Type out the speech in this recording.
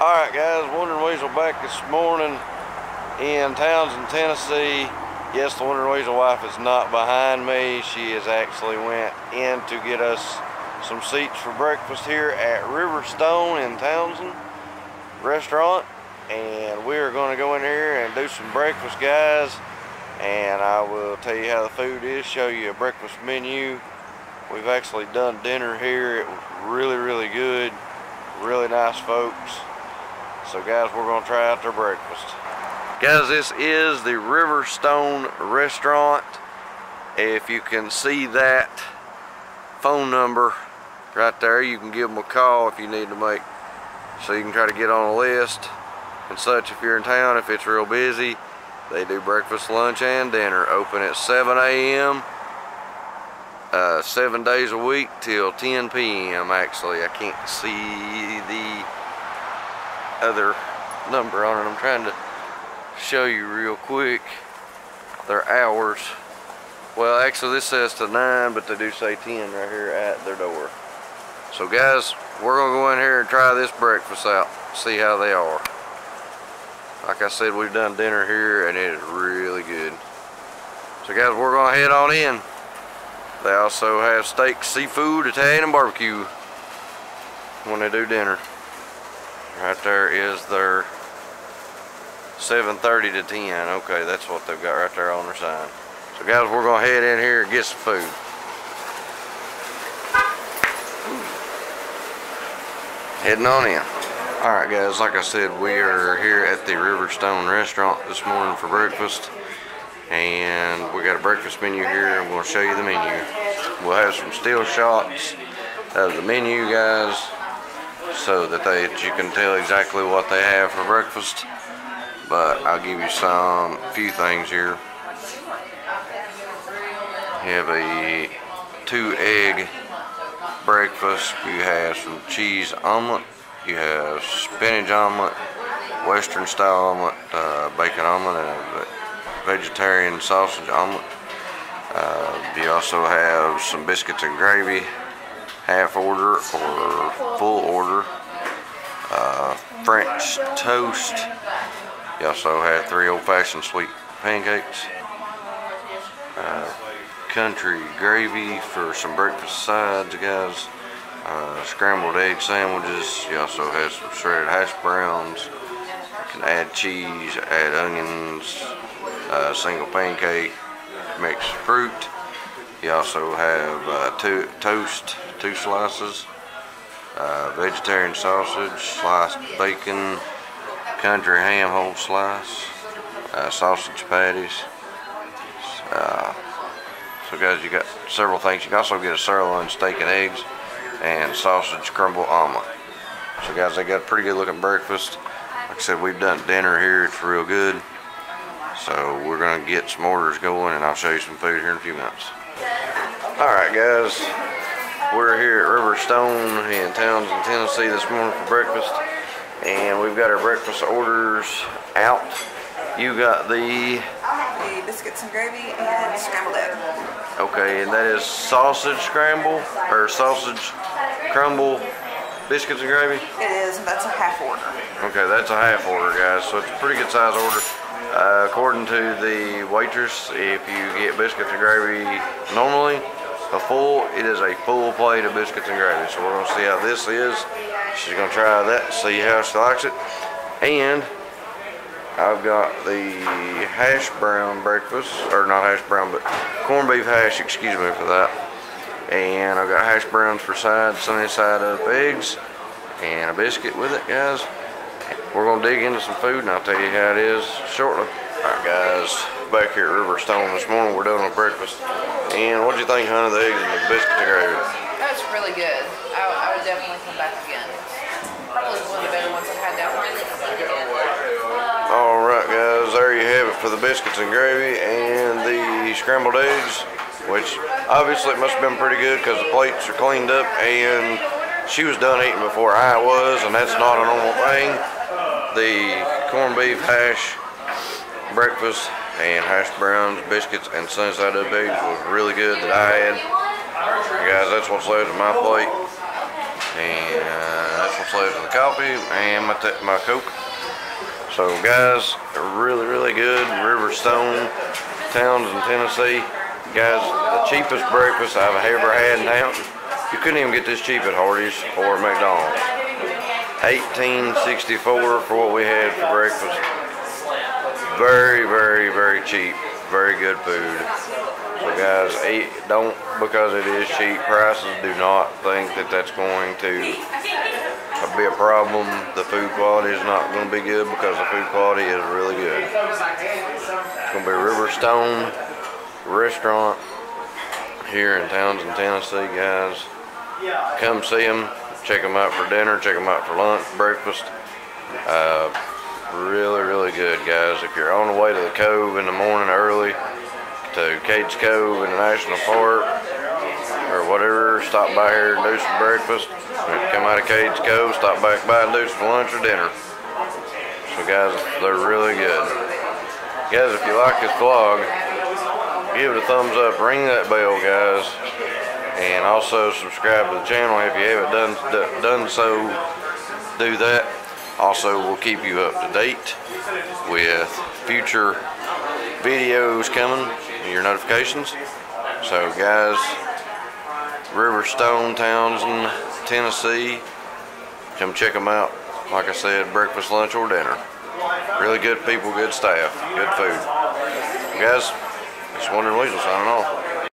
Alright guys, Wondering Weasel back this morning in Townsend, Tennessee. Yes, the Wondering Weasel wife is not behind me. She has actually went in to get us some seats for breakfast here at Riverstone in Townsend restaurant. And we are going to go in here and do some breakfast guys. And I will tell you how the food is, show you a breakfast menu. We've actually done dinner here. It was really, really good. Really nice folks. So guys, we're gonna try out their breakfast. Guys, this is the Riverstone restaurant. If you can see that phone number right there, you can give them a call if you need to make, so you can try to get on a list and such if you're in town, if it's real busy. They do breakfast, lunch, and dinner. Open at 7 a.m. Uh, seven days a week till 10 p.m. Actually, I can't see the other number on it. I'm trying to show you real quick their hours. Well, actually this says to 9, but they do say 10 right here at their door. So guys, we're going to go in here and try this breakfast out, see how they are. Like I said, we've done dinner here and it is really good. So guys, we're going to head on in. They also have steak, seafood, Italian, and barbecue when they do dinner. Right there is their 7.30 to 10. Okay, that's what they've got right there on their sign. So guys, we're gonna head in here and get some food. Heading on in. Alright guys, like I said, we are here at the Riverstone restaurant this morning for breakfast. And we got a breakfast menu here. I'm gonna show you the menu. We'll have some still shots of the menu, guys so that they you can tell exactly what they have for breakfast. But I'll give you some few things here. You have a two egg breakfast. You have some cheese omelet. You have spinach omelet, western style omelet, uh, bacon omelet, and a vegetarian sausage omelet. Uh, you also have some biscuits and gravy half order or full order. Uh, French toast. You also have three old-fashioned sweet pancakes. Uh, country gravy for some breakfast sides, guys. Uh, scrambled egg sandwiches. You also have some shredded hash browns. You can add cheese, add onions, uh, single pancake, mixed fruit. You also have uh, two, toast, two slices, uh, vegetarian sausage, sliced bacon, country ham whole slice, uh, sausage patties. Uh, so guys, you got several things. You can also get a sirloin steak and eggs and sausage crumble omelet. So guys, they got a pretty good looking breakfast. Like I said, we've done dinner here. It's real good. So we're to get some orders going and I'll show you some food here in a few minutes. Alright guys, we're here at Riverstone in Townsend, Tennessee this morning for breakfast. And we've got our breakfast orders out. You got the... The biscuits and gravy and scrambled egg. Okay, and that is sausage scramble, or sausage crumble, biscuits and gravy? It is, and that's a half order. Okay, that's a half order, guys, so it's a pretty good size order. Uh, according to the waitress, if you get biscuits and gravy normally, a full, it is a full plate of biscuits and gravy. So we're gonna see how this is. She's gonna try that, see how she likes it. And I've got the hash brown breakfast, or not hash brown, but corned beef hash, excuse me for that. And I've got hash browns for side, sunny side up eggs, and a biscuit with it, guys. We're gonna dig into some food and I'll tell you how it is shortly. Alright guys, back here at Riverstone this morning, we're doing a breakfast. And what do you think, honey, the eggs and the biscuits and gravy? That's really good. I, I would definitely come back again. Probably one of the better ones I've had down here. Alright guys, there you have it for the biscuits and gravy and the scrambled eggs, which obviously it must have been pretty good because the plates are cleaned up and she was done eating before I was, and that's not a normal thing. The corned beef hash breakfast and hash browns, biscuits, and sunny side up eggs was really good that I had. Guys, that's what's left of my plate. And uh, that's what's left of the coffee and my, my Coke. So guys, really, really good. Riverstone, Townsend Tennessee. Guys, the cheapest breakfast I've ever had in town. You couldn't even get this cheap at Hardee's or McDonald's. 1864 for what we had for breakfast. Very, very, very cheap. Very good food. So guys, eat, don't because it is cheap prices. Do not think that that's going to be a problem. The food quality is not going to be good because the food quality is really good. It's going to be Riverstone Restaurant here in Townsend, Tennessee, guys. Come see them. Check them out for dinner. Check them out for lunch, breakfast. Uh, really, really good, guys. If you're on the way to the Cove in the morning early, to Cades Cove in the National Park, or whatever, stop by here and do some breakfast. Come out of Cades Cove, stop back by and do some lunch or dinner. So guys, they're really good. Guys, if you like this vlog, give it a thumbs up, ring that bell, guys, and also subscribe to the channel if you haven't done done so. Do that. Also, we'll keep you up to date with future videos coming, your notifications. So, guys, Riverstone, Townsend, Tennessee, come check them out. Like I said, breakfast, lunch, or dinner. Really good people, good staff, good food. Guys, it's Wondering Weasel signing off.